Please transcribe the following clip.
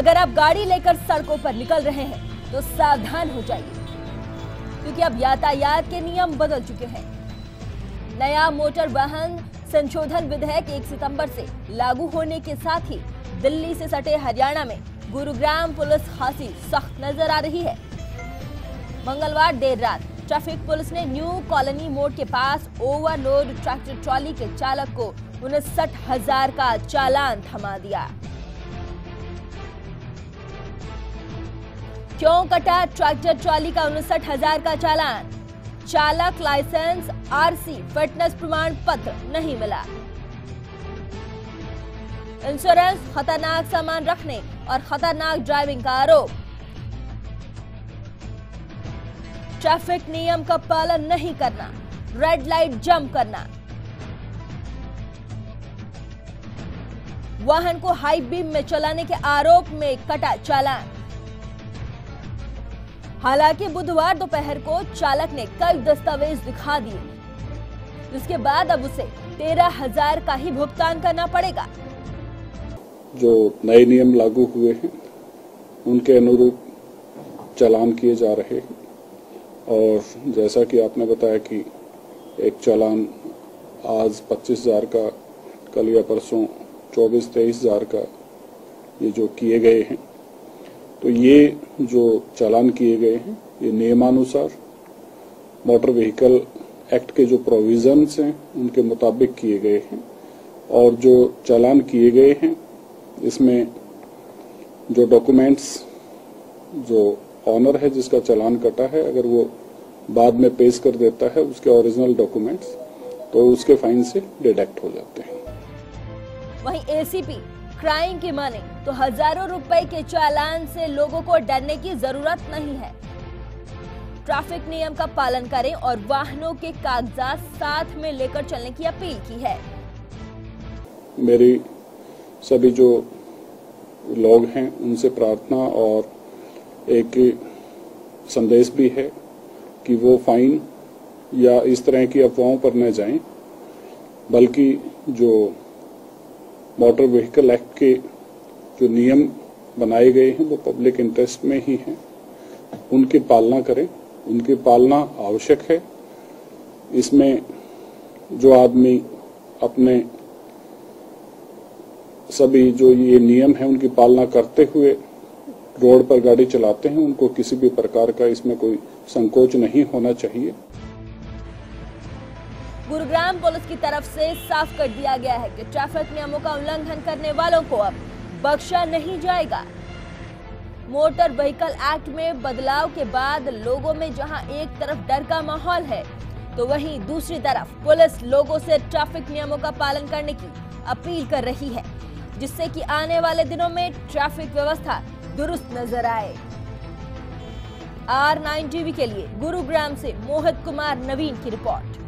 अगर आप गाड़ी लेकर सड़कों पर निकल रहे हैं तो सावधान हो जाइए, क्योंकि अब यातायात के नियम बदल चुके हैं। नया मोटर वाहन संशोधन विधेयक 1 सितंबर से लागू होने के साथ ही दिल्ली से सटे हरियाणा में गुरुग्राम पुलिस खासी सख्त नज़र आ रही है। मंगलवार देर रात, ट्रैफ़िक पुलिस ने न्यू कॉलोनी मोड़ के पास ओवरलोड ट्रैक्टर ट्रॉली के चालक को उनसठ हज़ार का चालान थमा दिया। क्यों कटा ट्रैक्टर ट्रॉली का उनसठ हज़ार का चालान। चालक लाइसेंस, आरसी, फिटनेस प्रमाण पत्र नहीं मिला। इंश्योरेंस खतरनाक सामान रखने और खतरनाक ड्राइविंग का आरोप। ट्रैफ़िक नियम का पालन नहीं करना रेड लाइट जंप करना। वाहन को हाई बीम में चलाने के आरोप में कटा चालान। हालाँकि बुधवार दोपहर को चालक ने कई दस्तावेज़ दिखा दिए। जिसके बाद अब उसे तेरह हज़ार का ही भुगतान करना पड़ेगा। जो नए नियम लागू हुए हैं, उनके अनुरूप चालान किए जा रहे हैं। और जैसा कि आपने बताया कि एक चालान आज पच्चीस हज़ार का, कल या परसों चौबीस तेईस हज़ार का, ये जो किए गए हैं तो ये जो चालान किए गए हैं, ये नियमानुसार मोटर व्हीकल एक्ट के जो प्रोविजंस हैं, उनके मुताबिक किए गए हैं। और जो चालान किए गए हैं, इसमें जो डॉक्यूमेंट्स जो ऑनर है जिसका चालान कटा है, अगर वो बाद में पेश कर देता है उसके ओरिजिनल डॉक्यूमेंट्स तो उसके फाइन से डिडक्ट हो जाते हैं। वहीं एसीपी क्राइम की माने तो हज़ारों रुपए के चालान से लोगों को डरने की ज़रूरत नहीं है। ट्रैफ़िक नियम का पालन करें और वाहनों के कागजात साथ में लेकर चलने की अपील की है। मेरी सभी जो लोग हैं, उनसे प्रार्थना और एक संदेश भी है कि वो फाइन या इस तरह की अफवाहों पर न जाएँ, बल्कि जो मोटर व्हीकल एक्ट के जो नियम बनाए गए हैं, वो पब्लिक इंटरेस्ट में ही हैं। उनकी पालना करें। उनकी पालना आवश्यक है। इसमें जो आदमी अपने सभी जो ये नियम है, उनकी पालना करते हुए रोड पर गाड़ी चलाते हैं, उनको किसी भी प्रकार का इसमें कोई संकोच नहीं होना चाहिए। गुरुग्राम पुलिस की तरफ़ से साफ़ कर दिया गया है कि ट्रैफ़िक नियमों का उल्लंघन करने वालों को अब बख्शा नहीं जाएगा। मोटर व्हीकल एक्ट में बदलाव के बाद लोगों में जहाँ एक तरफ़ डर का माहौल है तो वहीं दूसरी तरफ़ पुलिस लोगों से ट्रैफ़िक नियमों का पालन करने की अपील कर रही है, जिससे कि आने वाले दिनों में ट्रैफ़िक व्यवस्था दुरुस्त नज़र आए। आर नाइन टीवी के लिए गुरुग्राम से मोहित कुमार नवीन की रिपोर्ट।